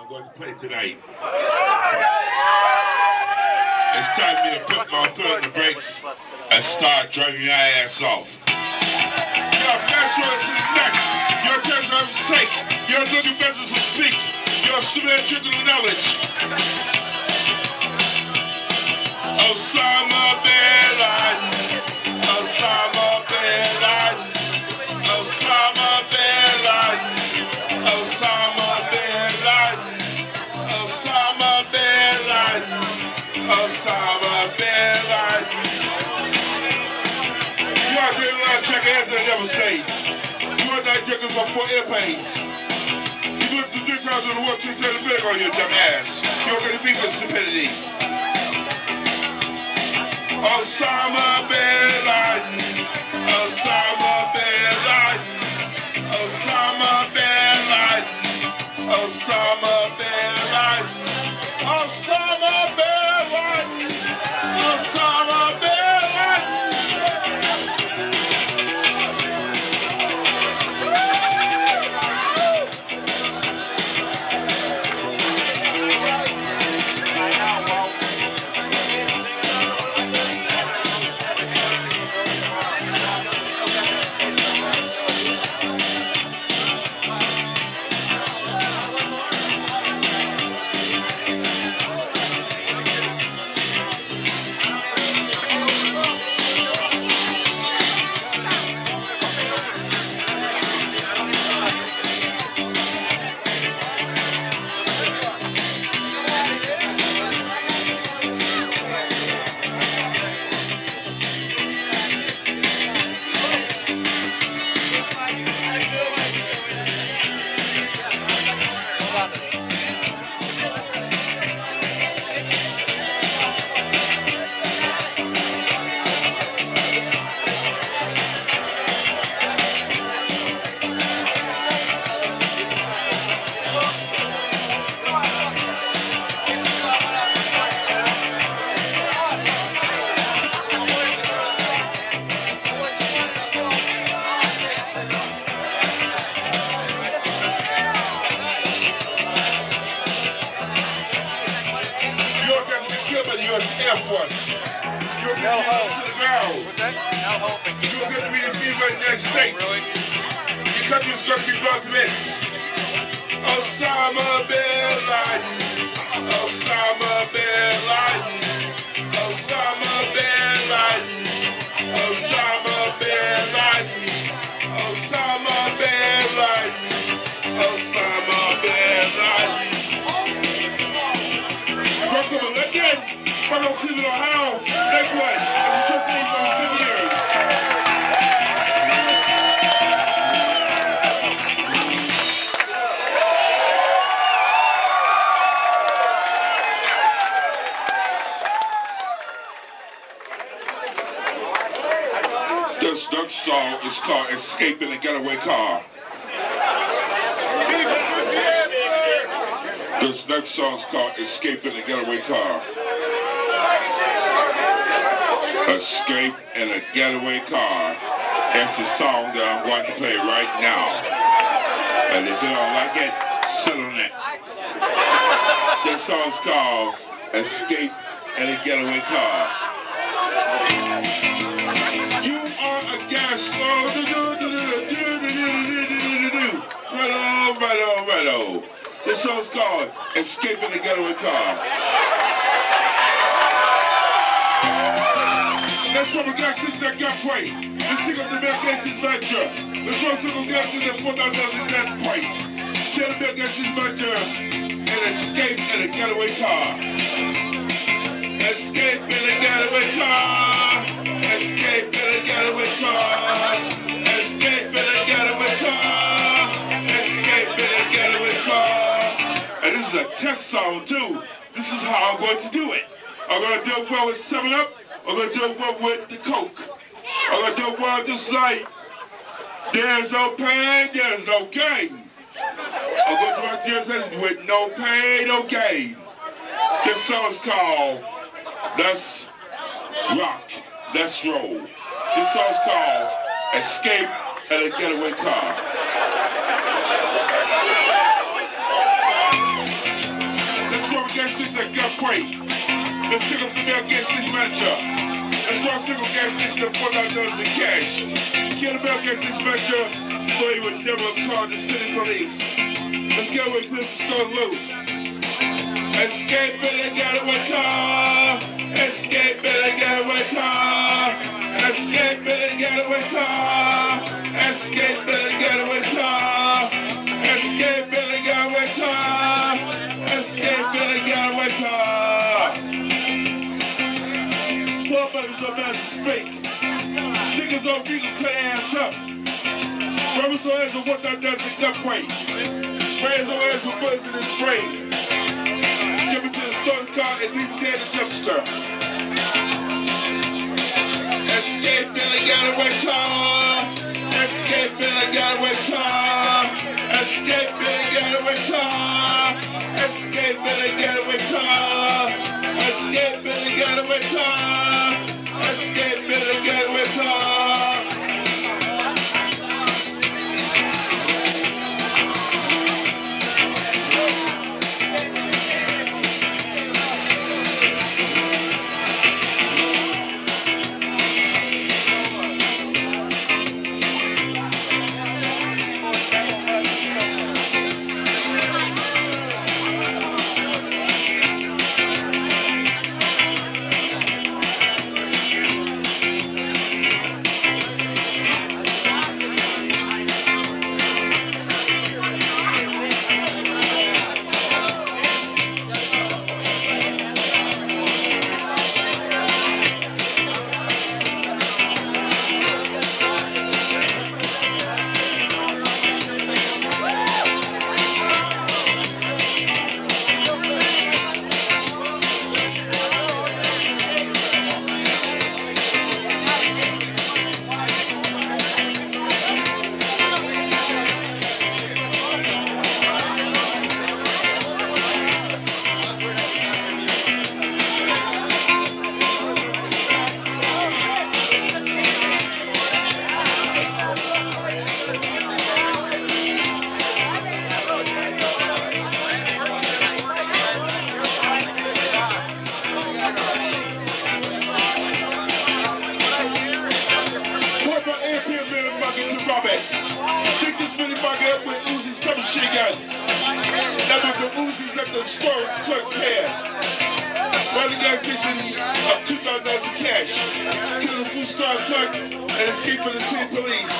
I'm going to play tonight. It's time for me to put my foot on the brakes and start driving your ass off. Your fast road to the next. Your turn for sake. Your looking business will speak. Your stupid trickle knowledge. Osama bin not checkers four airplanes. You look the three times on the world, said a big on your dumb ass. You're be with stupidity. Osama bin Laden. Osama I'm going to play right now. And if you don't like it, sit on it. This song's called Escape in a Getaway Car. You are a gas Right on, right on, right on. This song's called Escape in the Getaway Car. Let's from a gas station that got right. Let's take up the Mayor Gates' Venture. Let's run some gas station at 4,000 point. Share the Mayor Gates' Venture and escape in a getaway car. Escape in a getaway car. Escape in a getaway car. Escape in a getaway car. Escape in a getaway car. And this is a test song too. This is how I'm going to do it. I'm going to do it well with 7 Up. I'm to do it well with the Coke. I'm to do it well just like there's no pain, there's no gain. I'm to do rock this with no pain, no gain. This song's called Let's Rock, Let's Roll. This song's called Escape at a Getaway Car. station at gunpoint. Let's take up the male gas station manager. Let's start single gas station at four thousand dollars in cash. Male gas station manager so he would never call the city police. Let's get away to the store loose. Escape Billy Getaway car. Escape Billy Getaway car. Escape Billy Getaway car. Stickers on Regal cut ass up. Brothers on ass with what that does in gunpoint. Sprays on ass with bullets in his brain. Jump into the store car and leave dead in the dumpster. Escape Billy Getaway car. Escape Billy Getaway car. Escape Billy Getaway car. Escape Billy Getaway car. Escape Billy Getaway car. Escape from the city police.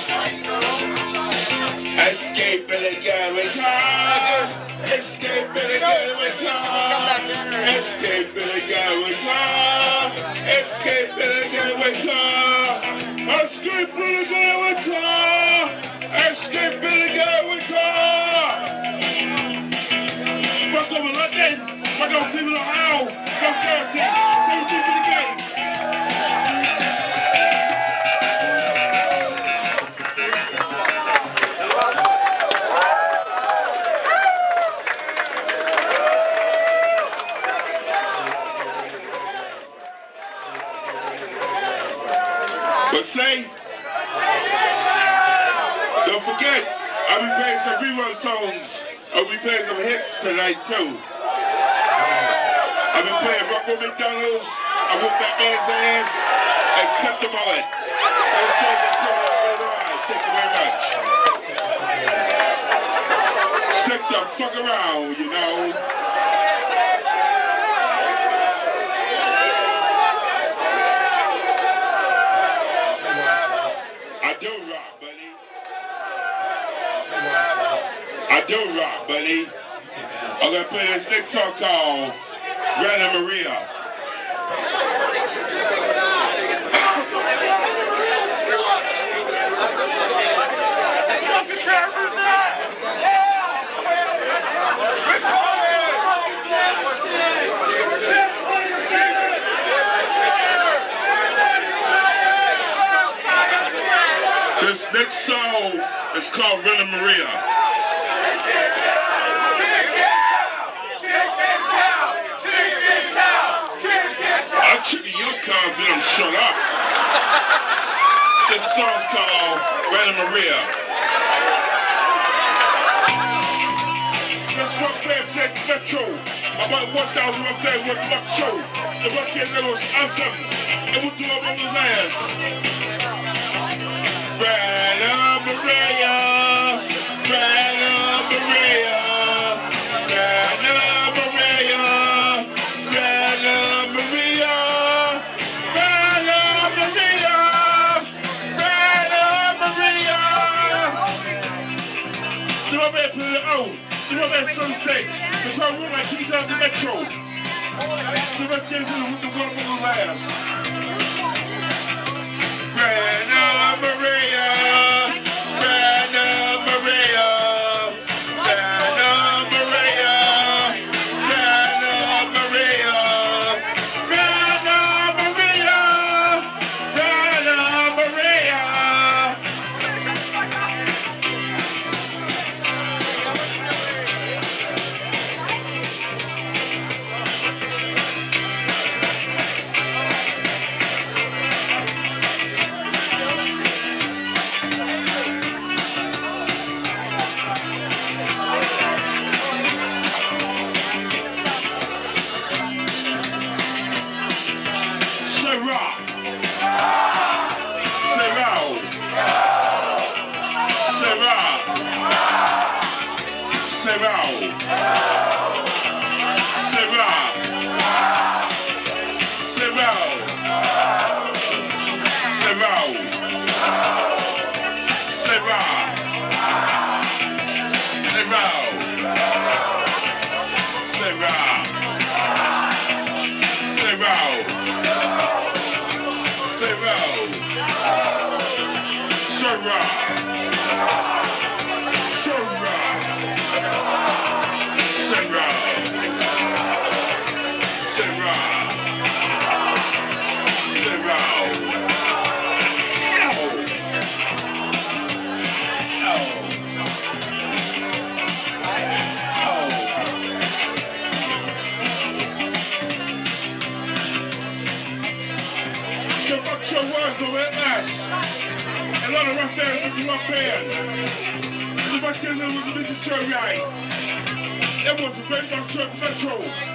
Escape in the getaway car. Escape in the getaway car. Escape in the getaway car. Escape in the getaway car. Escape in the getaway car. Escape in the getaway car. Fuck over London. Fuck over Cleveland, Ohio. Tonight too. I'll be playing Rocco McDonald's, I whip Batman's ass, and cut the mullet. Thank you very much. Stick the fuck around, you know. I do rock, buddy. I'm gonna play this next song called Rainer Maria. This next song is called Rainer Maria. Your car if shut up. this song's called Rainer Maria. Let's rock Fairfax Metro. About 1,000 up there with Rock Show. The Rock Show was awesome. It was them ass. Brother Metro State. The club room at T-Dub Metro. The one for the last. Grand Thank you. Ghana, rough ass, look rough ass. Look my was a great Box Truck Metro.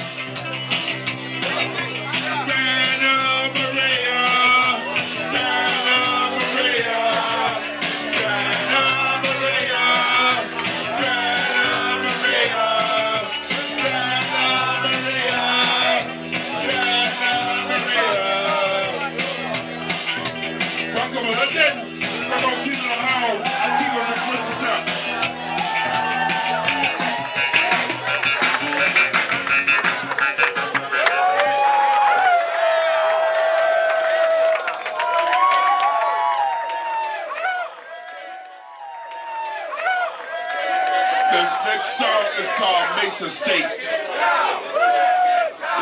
Next song is called Mates of State.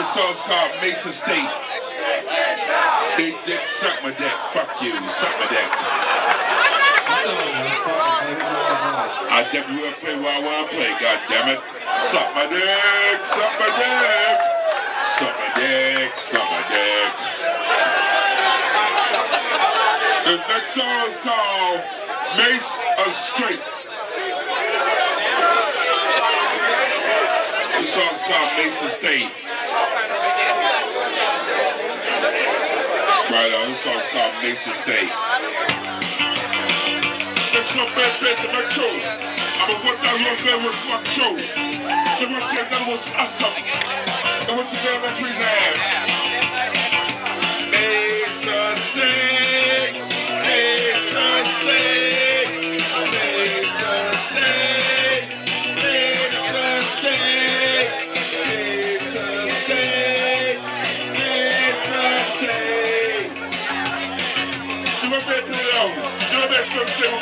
This song's called Mates of State. Big dick, suck my dick. Fuck you, suck my dick. I definitely will play what I want to play, God damn it. Suck my dick, suck my dick. Suck my dick, suck my dick. This next song is called Mates of State. This song's Right on, this song's called Mates of State. Let's go back back to my show. I'm a one down your bed with my show. The one chance that was awesome. What you got that tree's ass.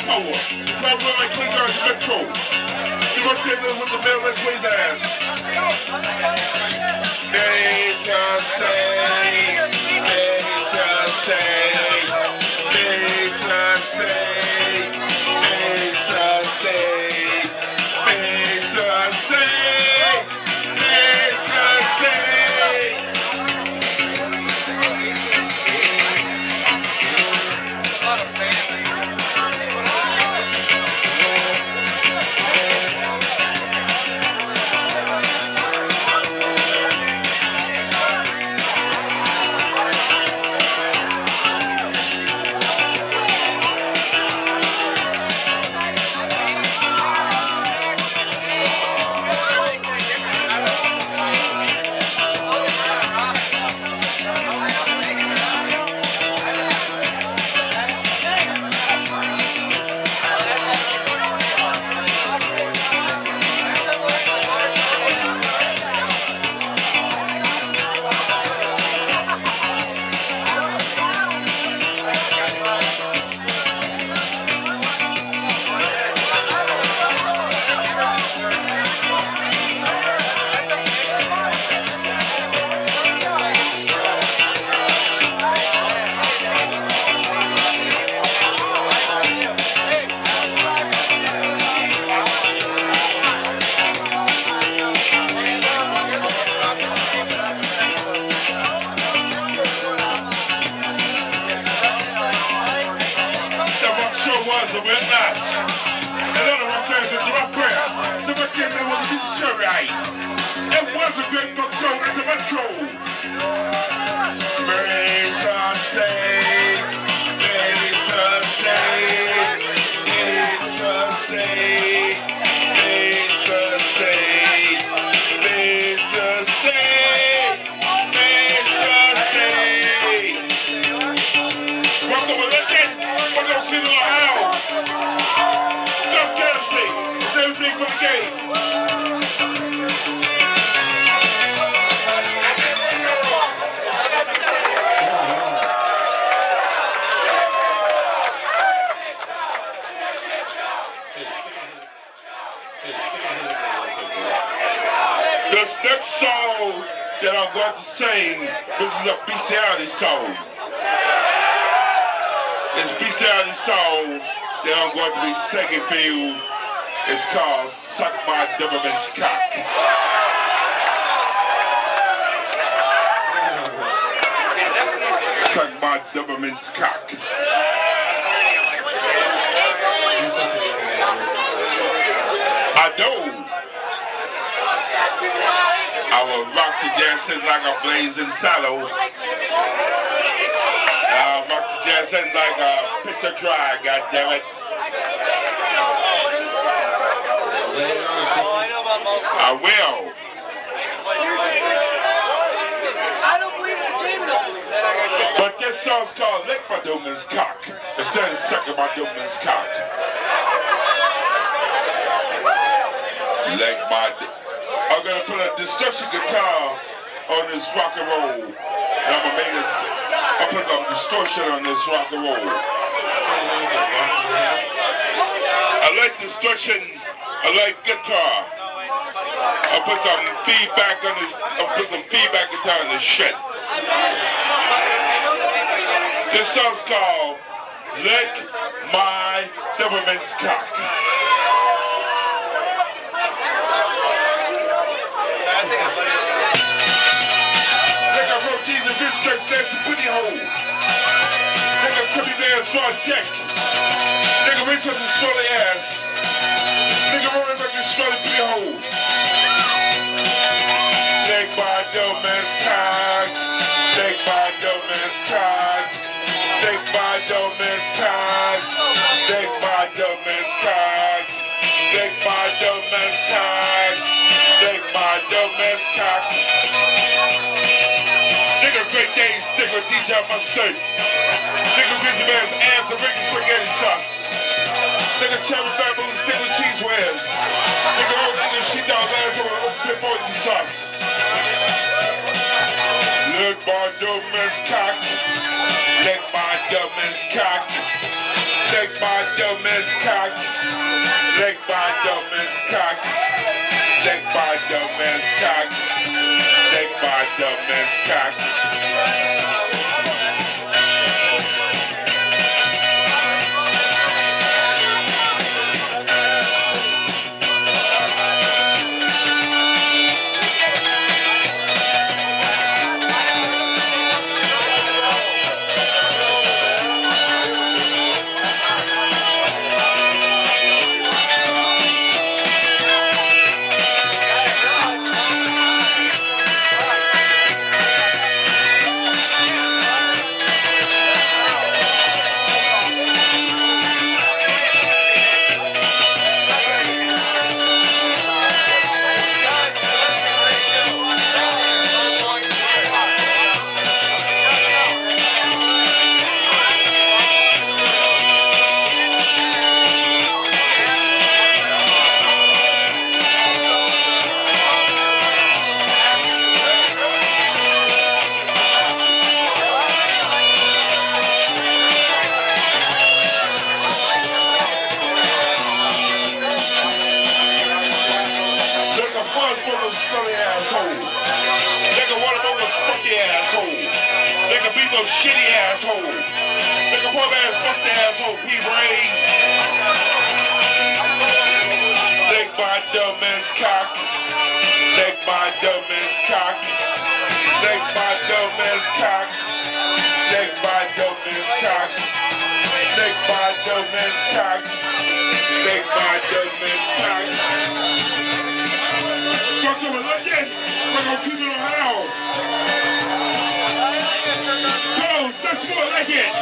power. Now we're like we got crypto. You gonna take this with the man like his ass. They just say. Going to sing, this is a bestiality song. This bestiality song that I'm going to be singing for you is called Suck My Doberman's Cock. Suck My Doberman's Cock. I do. I will rock the Jackson like a blazing tallow. I'll rock the Jackson like a picture dry, goddammit. I will. I don't believe in Jesus. But this song's called Lick My Doberman's Cock instead of Sucking My Doberman's Cock. Lick my. I'm gonna put a distortion guitar on this rock and roll. And I'm gonna make this. I'll put some distortion on this rock and roll. I like distortion. I like guitar. I'll put some feedback on this. I'll put some feedback guitar on this shit. This song's called Lick My Doberman's Cock. Jesus, this church, that's the booty hole. Nigga, Cubby Bear's raw deck. Nigga, a swirly ass. Nigga, rolling like a swirly booty hole. Lick my Doberman's cock. Lick my Doberman's cock. Lick my Doberman's cock. Lick my Doberman's cock. Lick my Doberman's cock. Lick my Doberman's cock. Great days, stick with DJ Mustard. Nigga, Grizzly Bear's ass and Ricky spaghetti sauce. Nigga, Cherry Bamboo, stick with cheese wares. Nigga, old nigga, sheet dog ass over old flip orange sauce. Look my Doberman's cock. Lick my Doberman's cock. Lick my Doberman's cock. Lick my Doberman's cock. Lick my Doberman's cock. Doberman's cock. P. Ray. Lick my dumb man's cock. Lick my dumb man's cock. Lick my dumb man's cock. Lick my dumb man's cock. Lick my dumb man's cock. Lick my dumb man's cock. Fuck them again. We're gonna keep it on hell. It.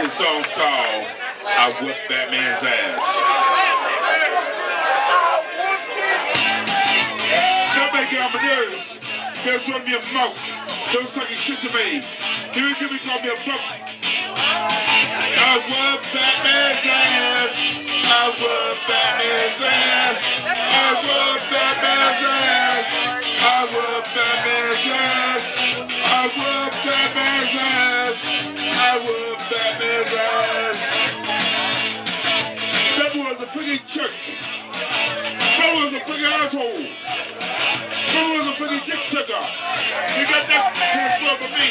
This song's called I Whip Ass. Somebody get on my nerves. There's running me a. They was talking shit to me. Here he me call me a fuck. I whip Batman's ass. I whip Batman's ass. I whip Batman's ass. I whip Batman's ass. I whip Batman's ass. I whip Batman's ass. That was a freaking church. That was a freaking asshole. That was a freaking dick sucker. You got that for me.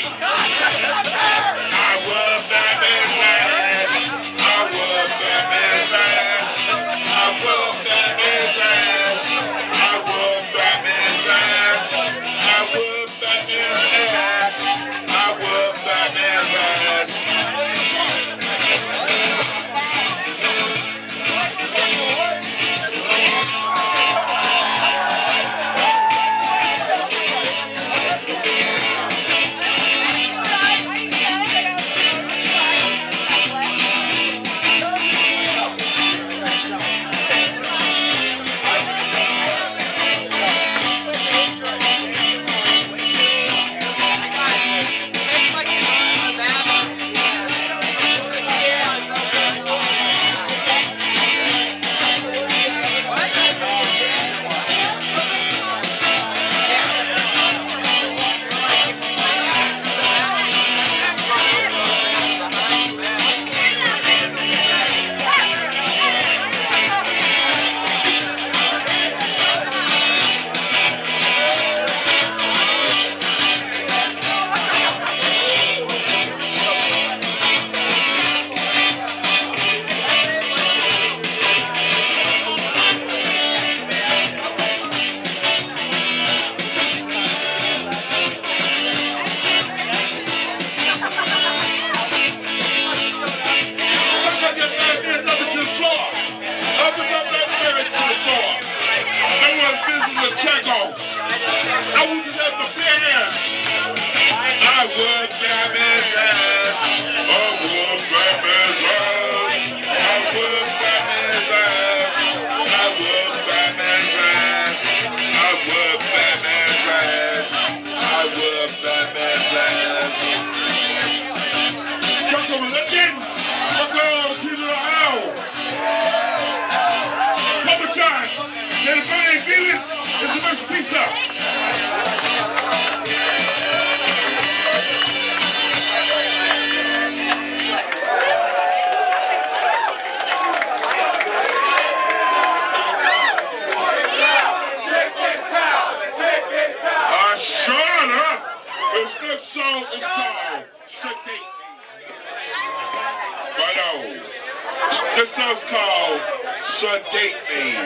Sedate Me.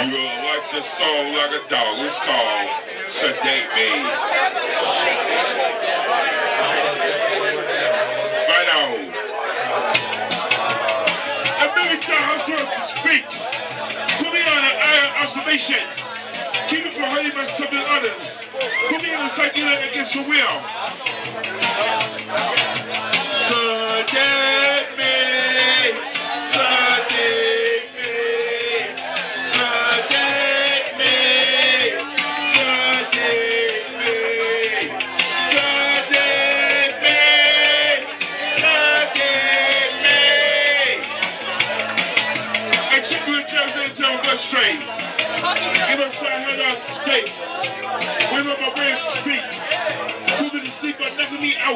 You will like this song like a dog. It's called Sedate Me. Right on. Times I'm to speak. Put me on an iron observation. Keep it from hurting myself and others. Put me in a psyche against the will.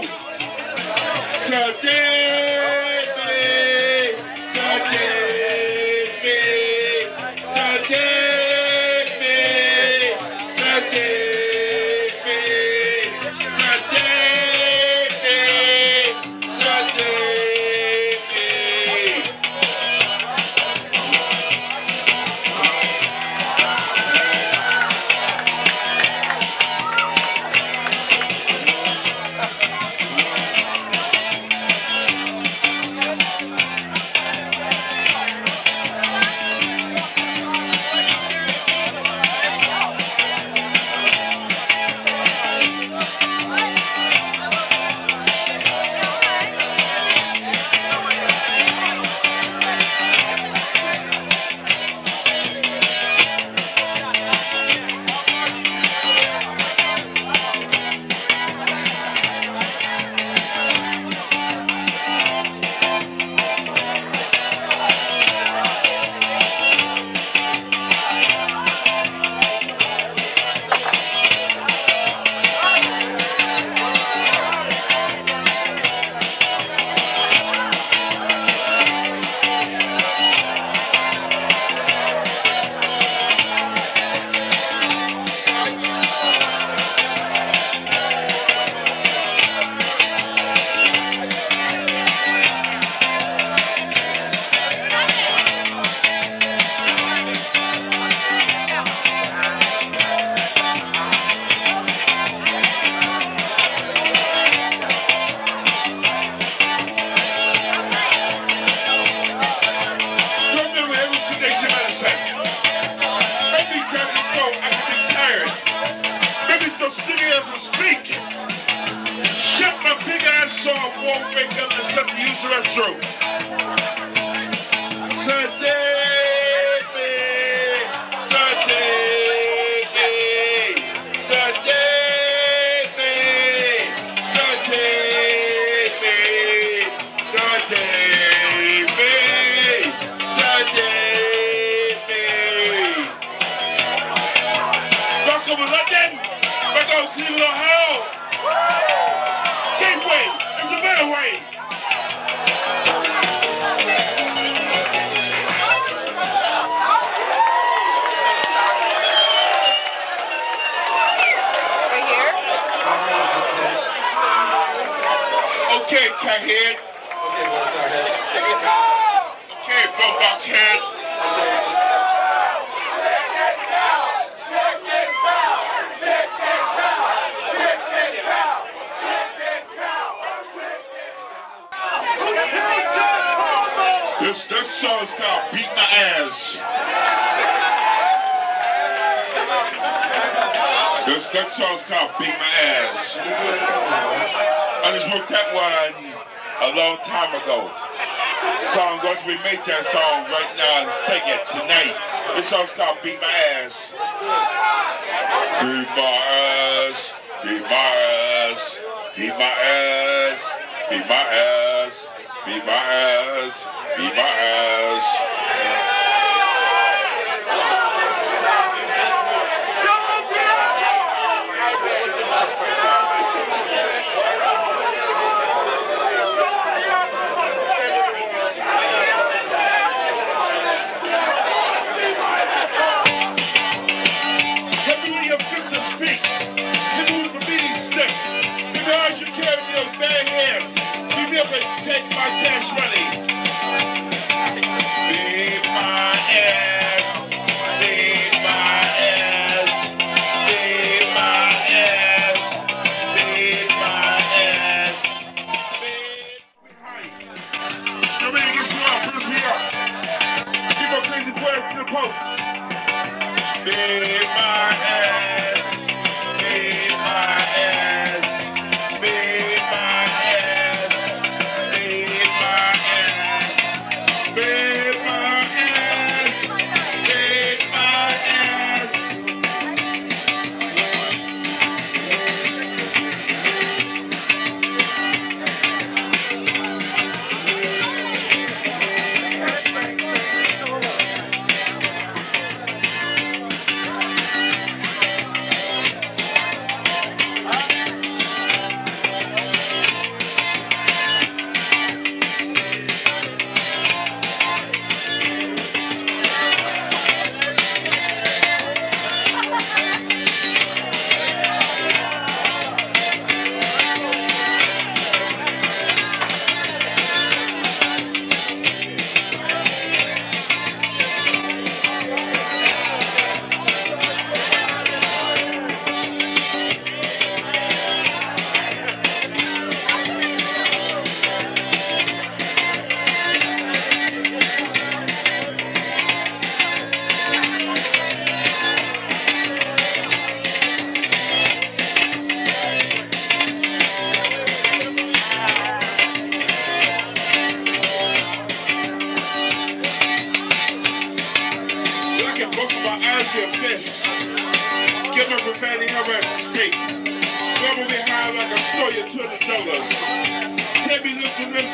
Me out.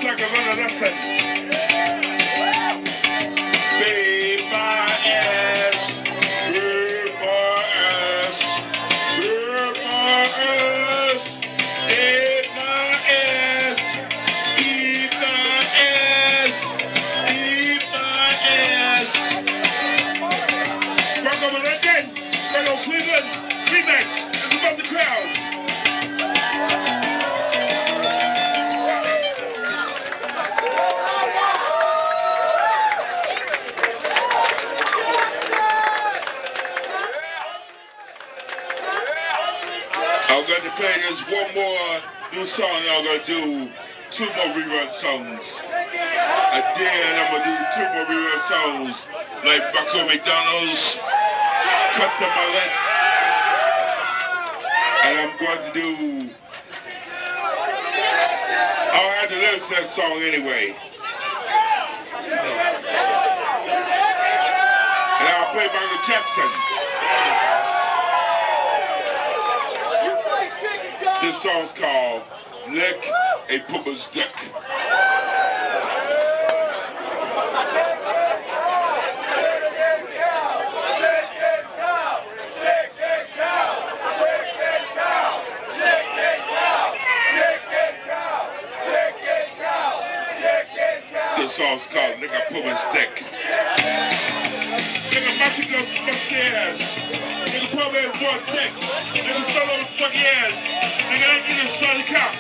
like I'm on. song I'm gonna do two more rerun songs. And then I'm gonna do two more rerun songs like Bucko McDonald's, Cut the Mullet. And I'm going to do. I had to listen to that song anyway. And I'll play Michael Jackson. This song's called. Lick a Dick. This song's called Lick a Puma's Dick. Nigga, Martin goes fuck ass. Nigga, put me in one dick. Nigga, solo fuck ass. Nigga, I get a solid cock.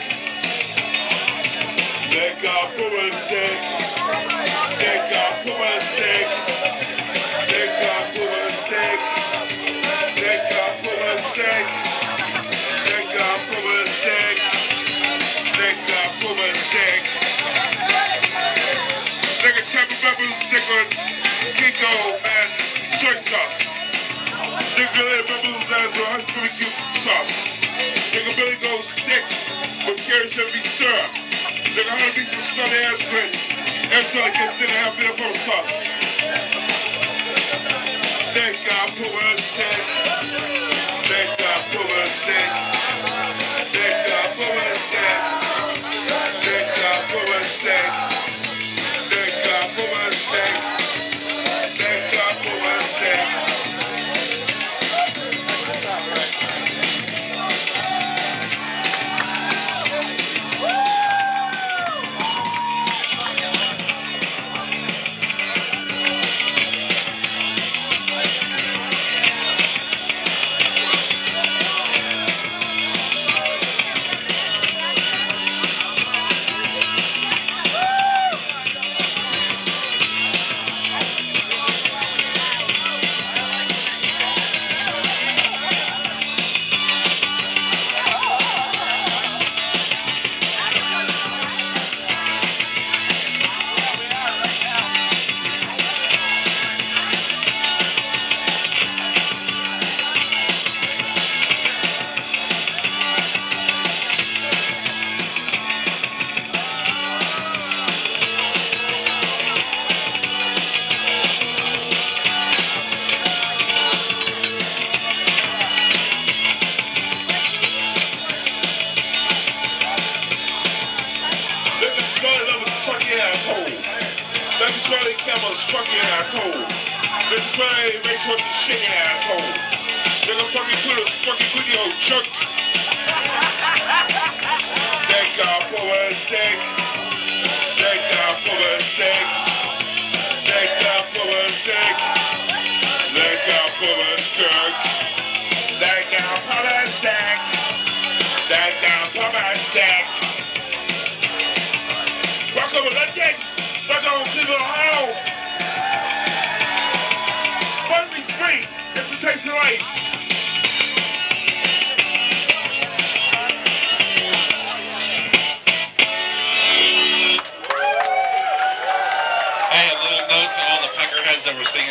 Lick a Puma's Dick. Lick a Puma's Dick. Lick a Puma's Dick. Lick a Puma's Dick. Lick a Puma's Dick. Lick a Puma's Dick. Chubby Bubbles on Kinko and soy sauce. Nigga, let Bubbles hot barbecue sauce. Nigga, Billy goes thick with carrot chevy syrup. Nigga, hundred pieces of stubby ass grits. Every time I get dinner, half dinner for sauce. Nigga, put a stick. Nigga, Smell it camel's fucking asshole. Smell it makes fucking shaking asshole. Nigga fucking put a fucking video jerk. Thank God for a stick.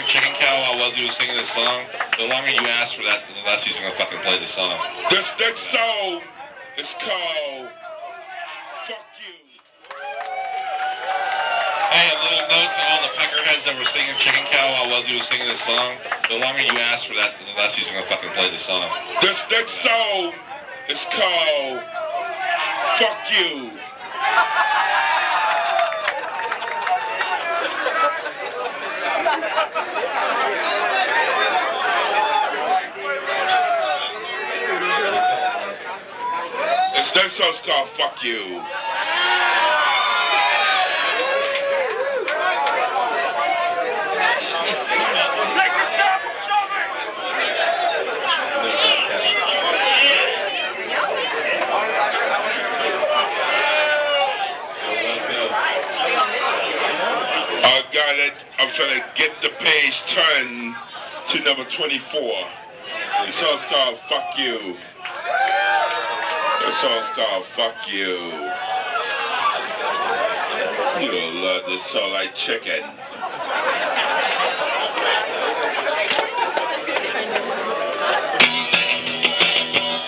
Chicken Cow while Wuzzy was singing this song. The longer you ask for that, the less he's gonna fucking play the song. This next song is called Fuck You. Hey, a little note to all the peckerheads that were singing Chicken Cow while Wuzzy was singing this song. The longer you ask for that, the less he's gonna fucking play the song. This next song is called Fuck You. Song's called Fuck You. I got it. I'm trying to get the page turned to number 24. The song's called Fuck You. The song's called Fuck You. You'll love this song like chicken.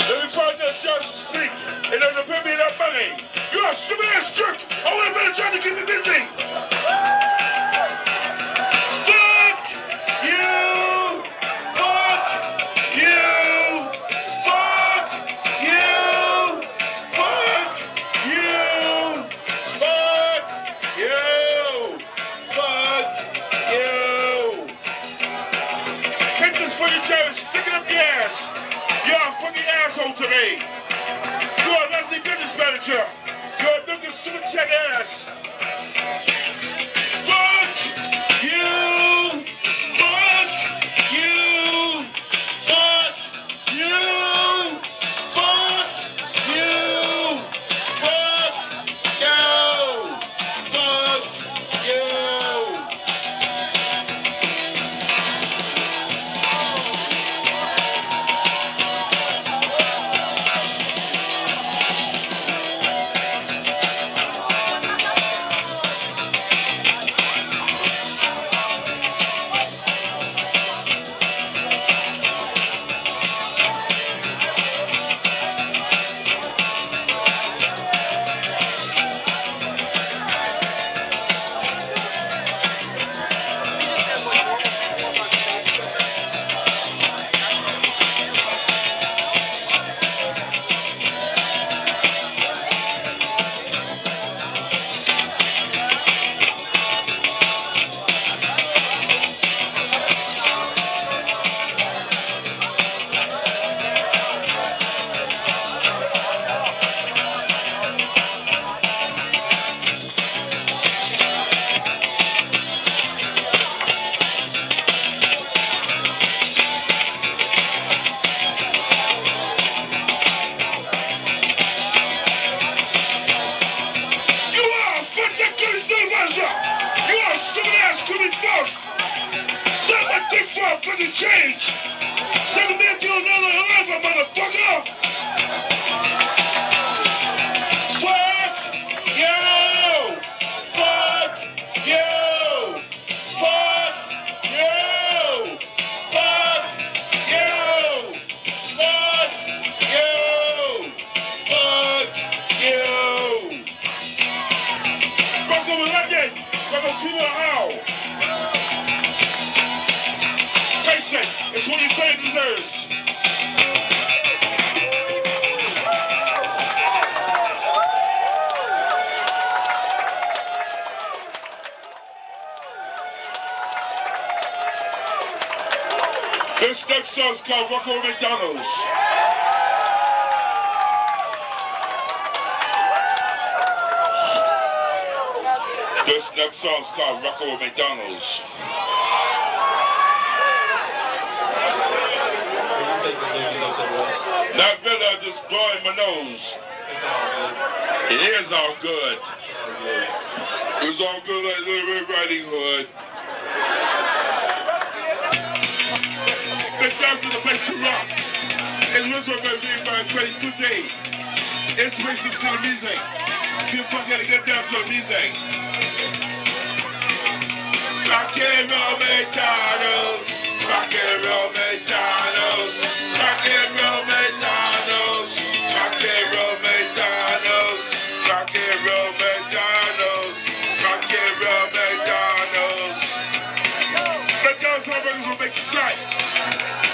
Let me find that just speak and then the baby that money. You are stupid ass jerk today. Inspiration to music. People gotta get down to the music. Rock and roll McDonald's. Rock and roll McDonald's. Rock and roll McDonald's. Rock and roll McDonald's. Rockin' roll McDonald's. Rockin' roll McDonald's. McDonald's hamburgers will make you cry.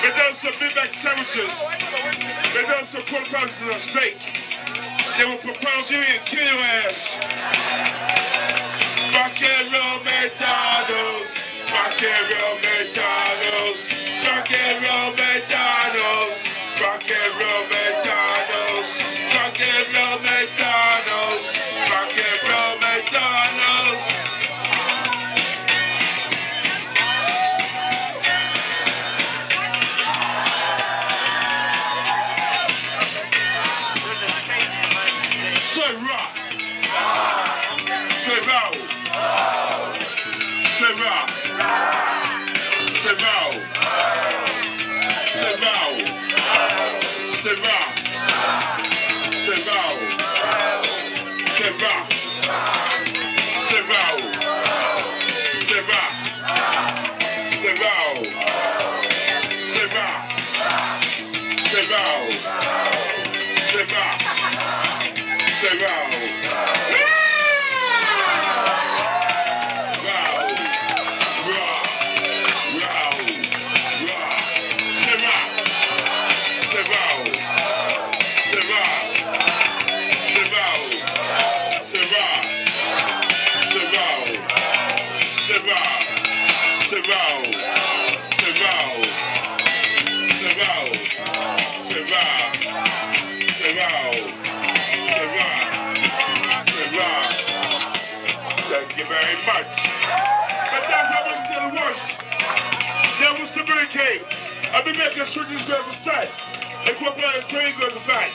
McDonald's will be back sandwiches. They built some propagandists that's fake. They will propose you and kill your ass. Fucking real McDonald's. Fucking real McDonald's. Fucking real McDonald's. I've been making switches since. And quit playing train goes back.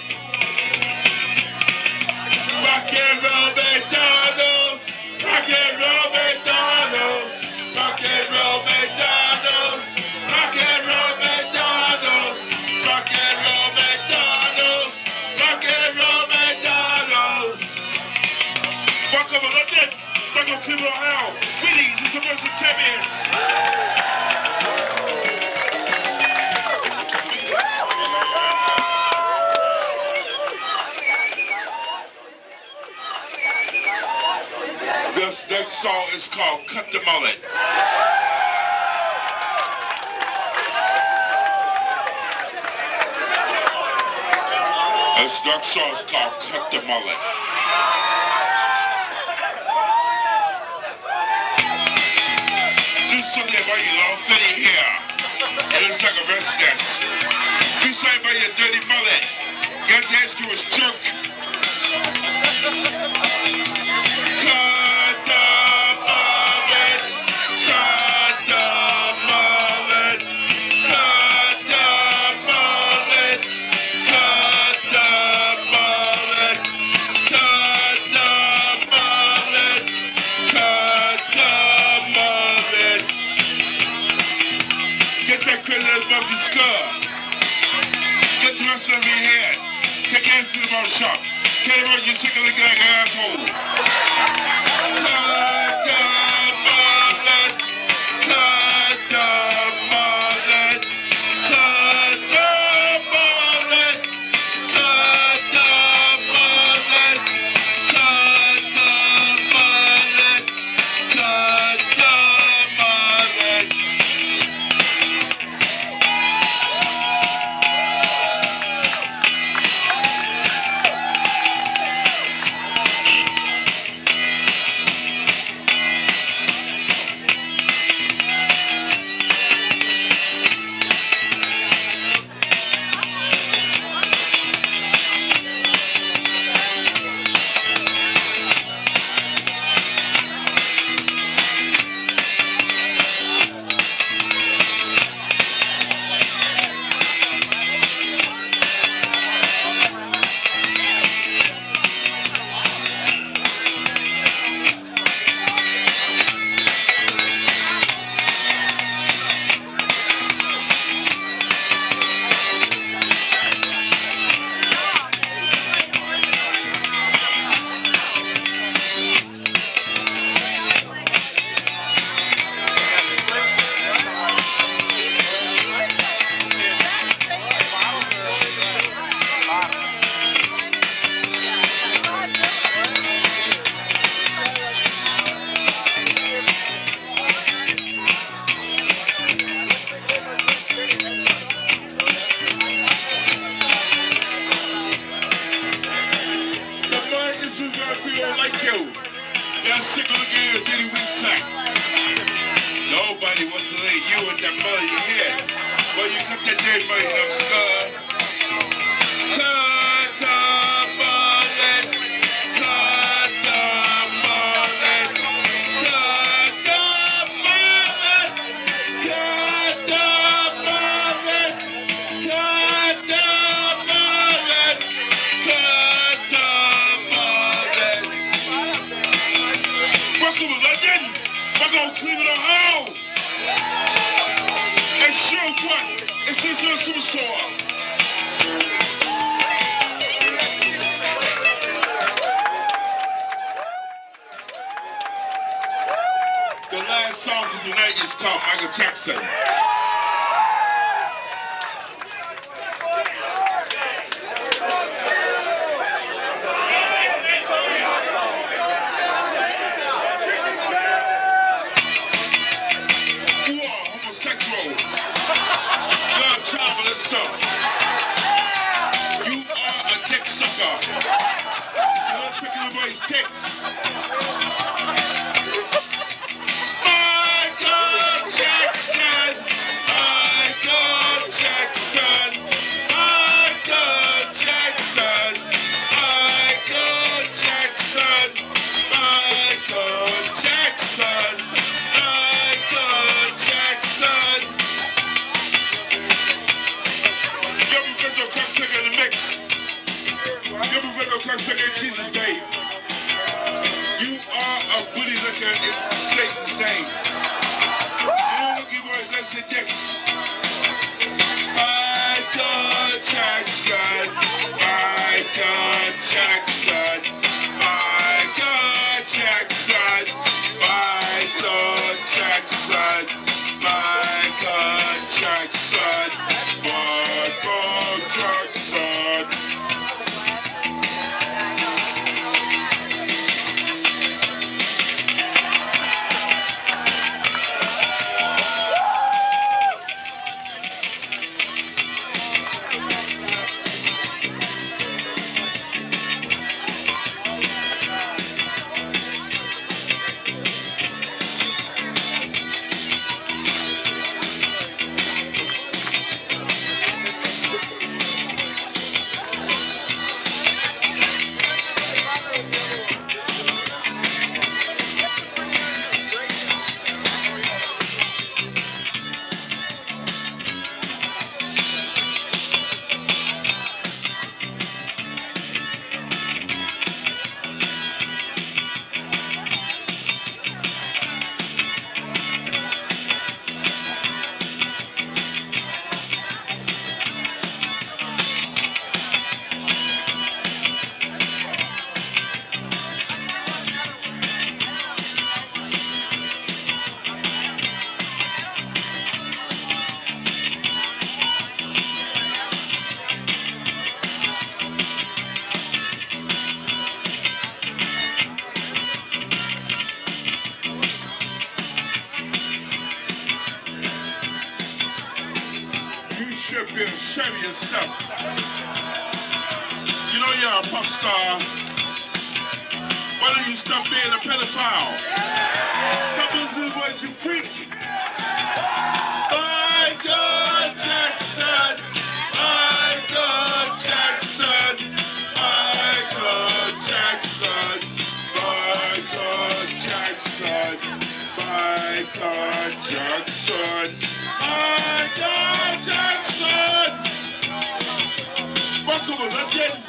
Rock and roll McDonald's. Rock and roll McDonald's. Rock and roll McDonald's. Rock and roll McDonald's. Rock and roll McDonald's. Rock and roll McDonald's. Welcome to London. Welcome to Ohio. Winnie's is the World Champions. Song is called Cut the Mullet. This next song is called Cut the Mullet. Do something about your long fitty hair. It looks like a rest. Do something about your dirty mullet. Got to ask you was jerk. Take your ass to the barber shop. Get it right, you sick of looking like an asshole. That sick of looking at Diddy Weak Sack. Nobody wants to lay you with that money head. Well, you cut that dead money up, scud. Cut called Michael Jackson. A pedophile? Stop listening voice, you freak. Michael Jackson. Michael Jackson. Michael Jackson. Michael Jackson. Michael Jackson. Michael Jackson.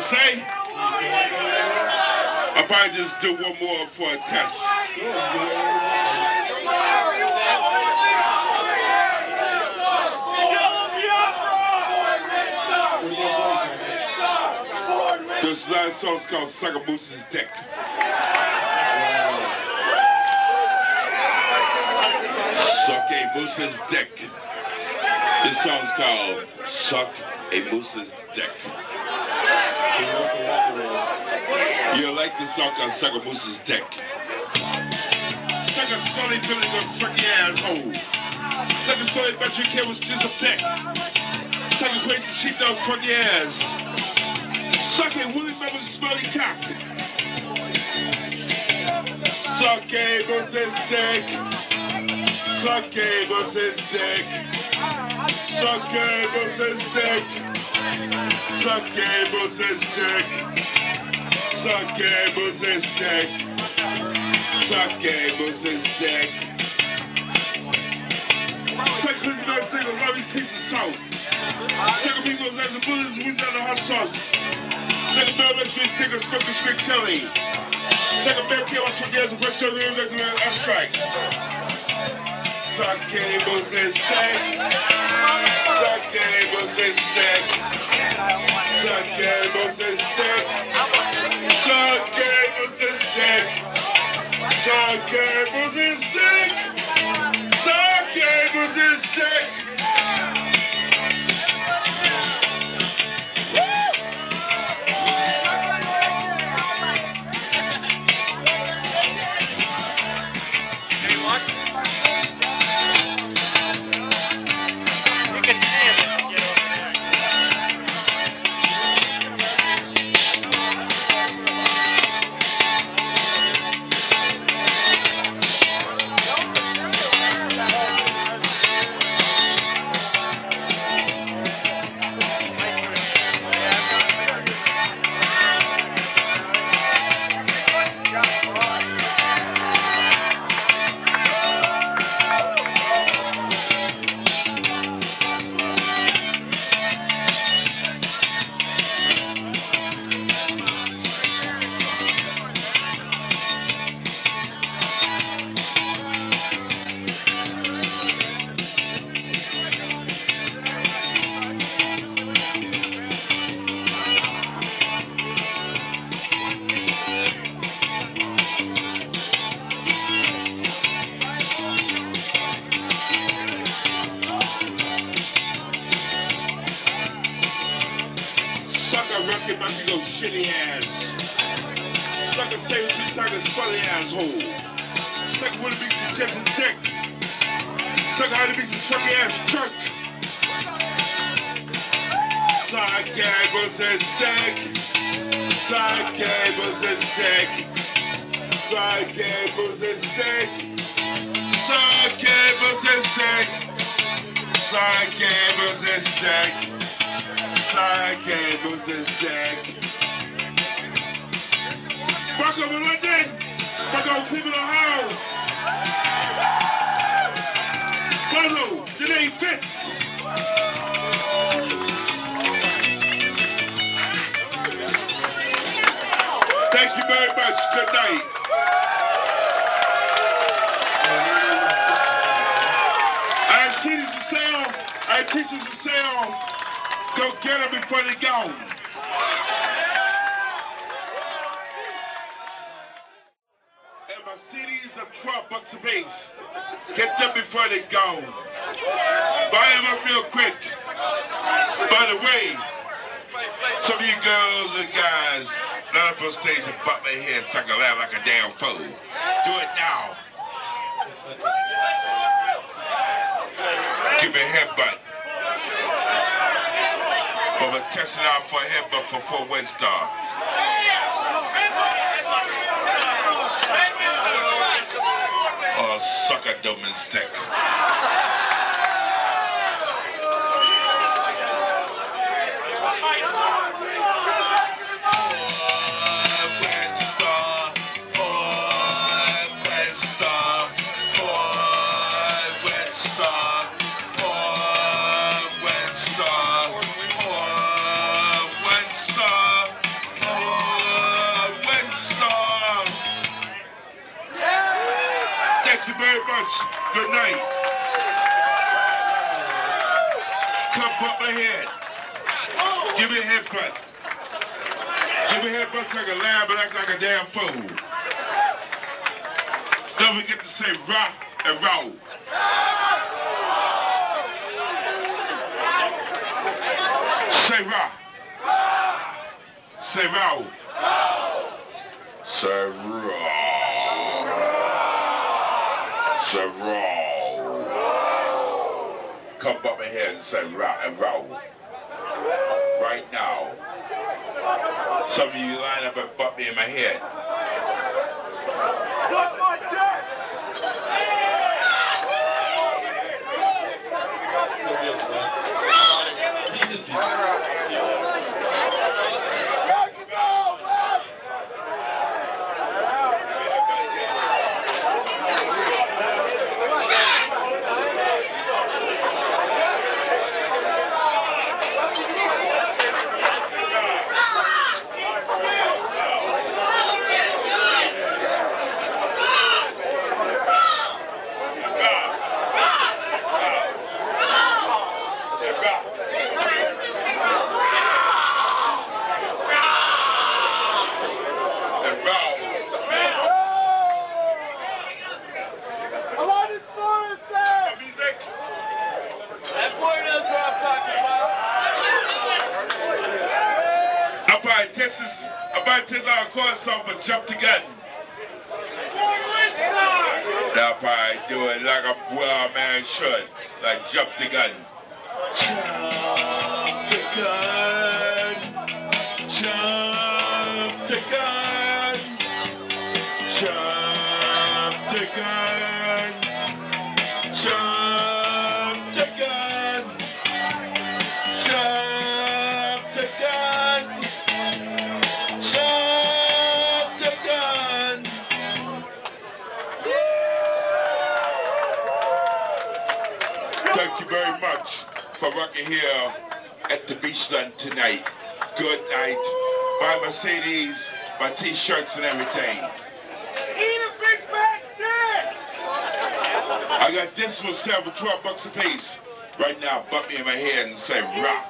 What say? I'll probably just do one more for a test. This last song's called Sucker Moose's Dick. Suck a moose's dick. This song's called Suck a Moose's Dick. You like the song called Sucker Moose's Dick. Suck a stony of sucky asshole. Sucker a stony bet you kid was just a dick. Suck a crazy sheepdog's funky ass. Suck a Willie Member's smelly cock. Suck a Moose's dick. Suck a Moose's dick. Suck a Moose's dick. Suck a Moose's dick. Suck a Moose's dick. Suck a Moose's dick. Suck a Moose's dick. Love his teeth and. Suck a people's as a bullets with the hot sauce. A bell let's make take a spectrum spec telly. Suck a bear kill us forget the question of the abstract. Suck a Moose's dick. Suck a Moose's dick. Suck a Moose's dick. Suck a Moose's dick. Suck a Moose's dick. Suck a Moose's dick. Your shitty ass. Sucker say what you talking funny asshole. Sucker would have beat his chest and dick. Sucker how to beat his ass jerk. Side cables and stack. Side cables and stack. Side cables and stack. Side cables and stack. Side cables and stack. Side cables and stack. Fuck up in London. Fuck up Cleveland, Ohio. Follow Janae Fitz. Thank you very much. Good night. I CDs for sale. I had t-shirts for sale. Go get them before they go. And my CDs are 12 bucks a piece. Get them before they go. Buy them up real quick. By the way, some of you girls and guys, not up on stage and butt my head, suck a laugh like a damn fool. Do it now. Give me a headbutt. But we're testing out for a headbutt for Fort Winstar. Oh, sucker dumbing stick. Me a laugh and act like a damn fool. Don't forget to say rock and roll. Say rock. Say roll. Say roll. Say roll. Come up my head and say rock and roll. Right now. Some of you line up and butt me in my head. That's what it is what I'm talking about. I'm probably test this, Chord song for Jump the Gun. Now I'll do it like a well man should, like Jump the rocking here at the Beachland tonight. Good night. Buy Mercedes, my t-shirts and everything. Eat a big fat dick! I got this for sale for 12 bucks a piece. Right now, butt me in my head and say rock.